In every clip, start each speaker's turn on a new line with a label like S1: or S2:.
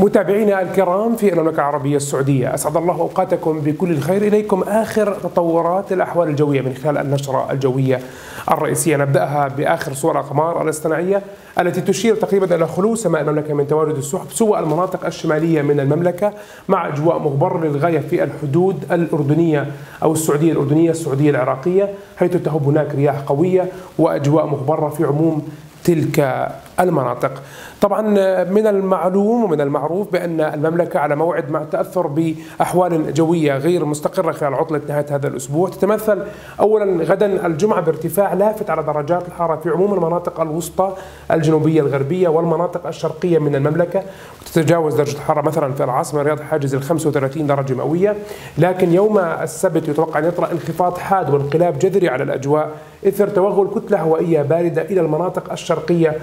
S1: متابعينا الكرام في المملكة العربية السعودية. أسعد الله أوقاتكم بكل الخير. إليكم آخر تطورات الأحوال الجوية من خلال النشرة الجوية الرئيسية. نبدأها بآخر صور الأقمار الاصطناعية التي تشير تقريبا إلى خلو سماء المملكة من تواجد السحب سوى المناطق الشمالية من المملكة مع أجواء مغبرة للغاية في الحدود الأردنية أو السعودية الأردنية السعودية العراقية حيث تهب هناك رياح قوية وأجواء مغبرة في عموم تلك المناطق. طبعا من المعلوم ومن المعروف بأن المملكة على موعد مع التأثر بأحوال جوية غير مستقرة خلال عطلة نهاية هذا الأسبوع. تتمثل أولا غدا الجمعة بارتفاع لافت على درجات الحرارة في عموم المناطق الوسطى الجنوبية الغربية والمناطق الشرقية من المملكة. وتتجاوز درجة الحرارة مثلا في العاصمة الرياض حاجز ال 35 درجة مئوية. لكن يوم السبت يتوقع أن يطرأ انخفاض حاد وانقلاب جذري على الأجواء إثر توغل كتلة هوائية باردة إلى المناطق الشرقية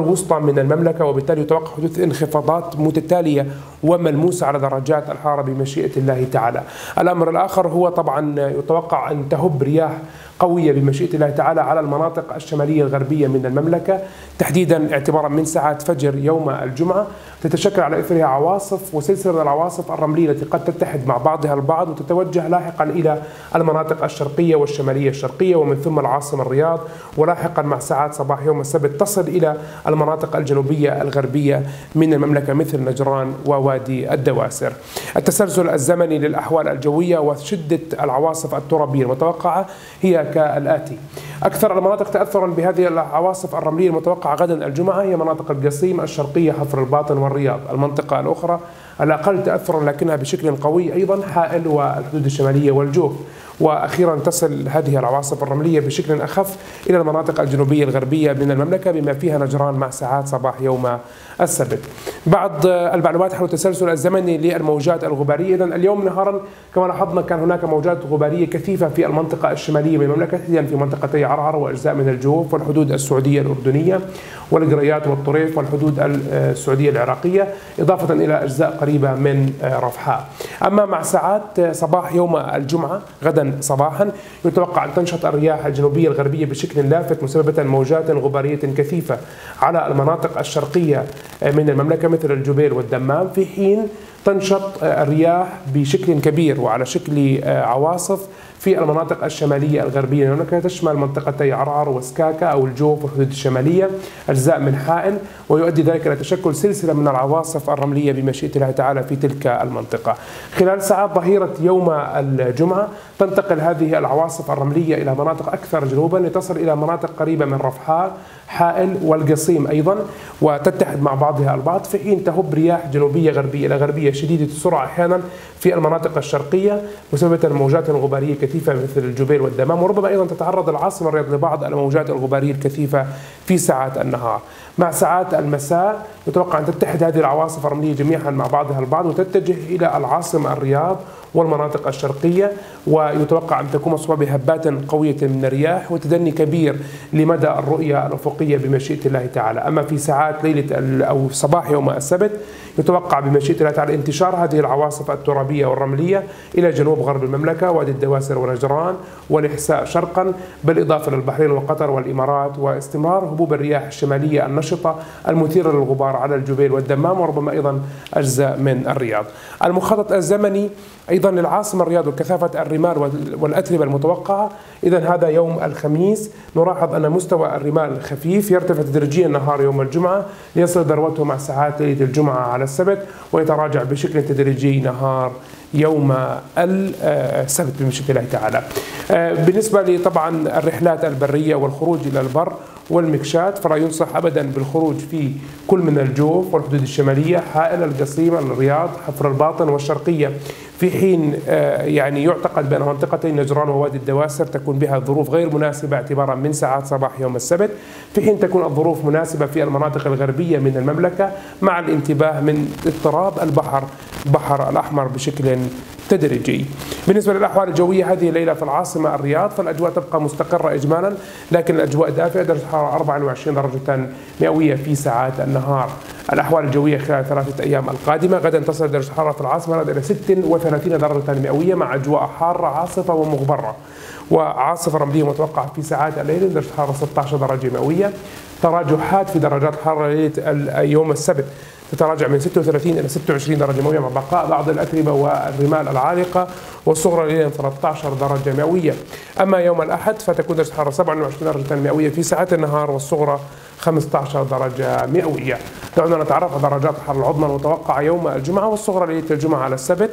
S1: والوسطى من المملكة وبالتالي يتوقع حدوث انخفاضات متتالية وملموسة على درجات الحرارة بمشيئة الله تعالى. الأمر الآخر هو طبعا يتوقع أن تهب رياح قوية بمشيئة الله تعالى على المناطق الشمالية الغربية من المملكة. تحديدا اعتبارا من ساعات فجر يوم الجمعة تتشكل على إثرها عواصف وسلسلة العواصف الرملية التي قد تتحد مع بعضها البعض وتتوجه لاحقا إلى المناطق الشرقية والشمالية الشرقية ومن ثم العاصمة الرياض ولاحقا مع ساعات صباح يوم السبت تصل إلى المناطق الجنوبية الغربية من المملكة مثل نجران ووادي الدواسر. التسلسل الزمني للأحوال الجوية وشدة العواصف الترابية المتوقعة هي كالآتي. أكثر المناطق تأثرا بهذه العواصف الرملية المتوقعة غدا الجمعة هي مناطق القصيم الشرقية حفر الباطن والرياض. المنطقة الأخرى الأقل تأثرا لكنها بشكل قوي أيضا حائل والحدود الشمالية والجوف. وأخيرا تصل هذه العواصف الرملية بشكل أخف إلى المناطق الجنوبية الغربية من المملكة بما فيها نجران مع ساعات صباح يوم السبت. بعض المعلومات حول التسلسل الزمني للموجات الغبارية، اذا اليوم نهارا كما لاحظنا كان هناك موجات غبارية كثيفة في المنطقة الشمالية من المملكة تحديدا في منطقتي عرعر وأجزاء من الجوف والحدود السعودية الأردنية والقريات والطريف والحدود السعودية العراقية إضافة إلى أجزاء قريبة من رفحاء. أما مع ساعات صباح يوم الجمعة غدا صباحا يتوقع أن تنشط الرياح الجنوبية الغربية بشكل لافت مسببة موجات غبارية كثيفة على المناطق الشرقية من المملكة مثل الجبيل والدمام. في حين تنشط الرياح بشكل كبير وعلى شكل عواصف في المناطق الشمالية الغربية. المملكة تشمل منطقتي عرعر وسكاكا أو الجوف والحدود الشمالية أجزاء من حائل ويؤدي ذلك إلى تشكل سلسلة من العواصف الرملية بمشيئة الله تعالى في تلك المنطقة. خلال ساعات ظهيرة يوم الجمعة تنتقل هذه العواصف الرملية إلى مناطق أكثر جنوبا لتصل إلى مناطق قريبة من رفحاء حائل والقصيم أيضا وتتحد مع بعضها البعض في حين تهب رياح جنوبية غربية إلى غربية شديدة السرعة أحيانا في المناطق الشرقية مسببة موجات غبارية كثيفة مثل الجبيل والدمام وربما أيضا تتعرض العاصمة الرياض لبعض الموجات الغبارية الكثيفة في ساعات النهار. مع ساعات المساء يتوقع أن تتحد هذه العواصف الرملية جميعا مع بعضها البعض وتتجه إلى العاصمة الرياض والمناطق الشرقية ويتوقع أن تكون مصحوبة بهبات قوية من الرياح وتدني كبير لمدى الرؤية الأفقية بمشيئة الله تعالى. أما في ساعات ليلة أو صباح يوم السبت يتوقع بمشيئة الله تعالى انتشار هذه العواصف الترابية والرملية إلى جنوب غرب المملكة وادي الدواسر ونجران والإحساء شرقا بالإضافة للبحرين وقطر والإمارات واستمرار هبوب الرياح الشمالية النشطة المثيرة للغبار على الجبيل والدمام وربما أيضا أجزاء من الرياض. المخطط الزمني أيضا للعاصمة الرياض وكثافة الرمال والأتربة المتوقعة. إذا هذا يوم الخميس نلاحظ أن مستوى الرمال خفيف يرتفع تدريجيا نهار يوم الجمعة ليصل ذروته مع ساعات ليلة الجمعة على السبت ويتراجع بشكل تدريجي نهار يوم السبت بمشيئة الله تعالى. بالنسبة لطبعا الرحلات البرية والخروج إلى البر والمكشات فلا ينصح ابدا بالخروج في كل من الجوف والحدود الشمالية حائل القصيم الرياض حفر الباطن والشرقية. في حين يعني يعتقد بأن منطقتي نجران ووادي الدواسر تكون بها ظروف غير مناسبة اعتبارا من ساعات صباح يوم السبت في حين تكون الظروف مناسبة في المناطق الغربية من المملكة مع الانتباه من اضطراب البحر البحر الأحمر بشكل تدريجي. بالنسبة للأحوال الجوية هذه الليلة في العاصمة الرياض فالأجواء تبقى مستقرة إجمالا لكن الأجواء دافئة درجة الحرارة 24 درجة مئوية في ساعات النهار. الأحوال الجوية خلال ثلاثة أيام القادمة. غدا تصل درجة الحرارة في العاصمة إلى 36 درجة مئوية مع أجواء حارة عاصفة ومغبرة. وعاصفة رملية متوقعة في ساعات الليل درجة الحرارة 16 درجة مئوية. تراجحات في درجات الحرارة ليلة يوم السبت. تتراجع من 36 إلى 26 درجة مئوية مع بقاء بعض الأتربة والرمال العالقة والصغرى ليلا 13 درجة مئوية. أما يوم الأحد فتكون درجة الحرارة 27 درجة مئوية في ساعات النهار والصغرى 15 درجة مئوية. دعونا نتعرف على درجات الحرارة العظمى المتوقعة يوم الجمعة والصغرى ليلة الجمعة على السبت.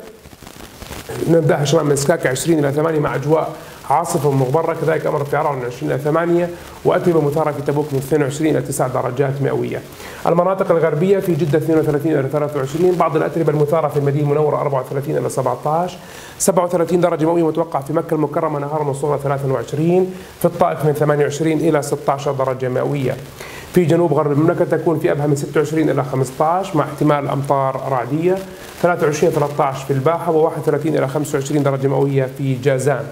S1: نبدأها شمال من سكاكا 20 إلى 8 مع أجواء عاصفة مغبرة كذلك أمر عرعر من 20 إلى 8 وأتربة مثارة في تبوك من 22 إلى 9 درجات مئوية. المناطق الغربية في جدة 32 إلى 23 بعض الأتربة المثارة في المدينة المنورة 34 إلى 17 37 درجة مئوية متوقع في مكة المكرمة نهارا وصغرى 23 في الطائف من 28 إلى 16 درجة مئوية. في جنوب غرب المملكة تكون في أبها من 26 إلى 15 مع احتمال أمطار رعدية. 23 13 في الباحة و31 إلى 25 درجة مئوية في جازان.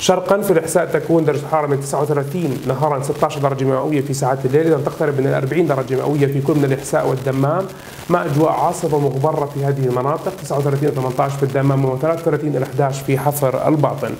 S1: شرقا في الإحساء تكون درجة الحرارة من 39 نهارا 16 درجة مئوية في ساعات الليل. إذا تقترب من 40 درجة مئوية في كل من الإحساء والدمام. مع أجواء عاصفة مغبرة في هذه المناطق 39 18 في الدمام و33 إلى 11 في حفر الباطن.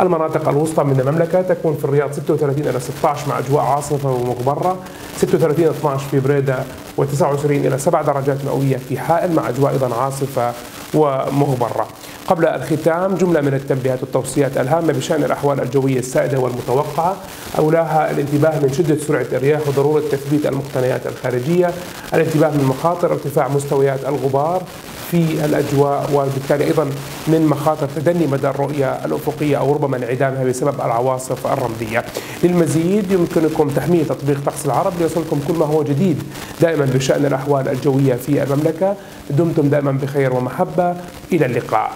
S1: المناطق الوسطى من المملكة تكون في الرياض 36 إلى 16 مع أجواء عاصفة ومغبرة. 36 إلى 12 في بريدة و29 إلى 7 درجات مئوية في حائل مع أجواء أيضا عاصفة ومغبرة. قبل الختام جملة من التنبيهات والتوصيات الهامة بشأن الأحوال الجوية السائدة والمتوقعة أولاها الانتباه من شدة سرعة الرياح وضرورة تثبيت المقتنيات الخارجية الانتباه من مخاطر ارتفاع مستويات الغبار في الأجواء وبالتالي أيضا من مخاطر تدني مدى الرؤية الأفقية أو ربما انعدامها بسبب العواصف الرملية للمزيد يمكنكم تحميل تطبيق طقس العرب ليصلكم كل ما هو جديد دائما بشأن الأحوال الجوية في المملكة. دمتم دائما بخير ومحبة. إلى اللقاء.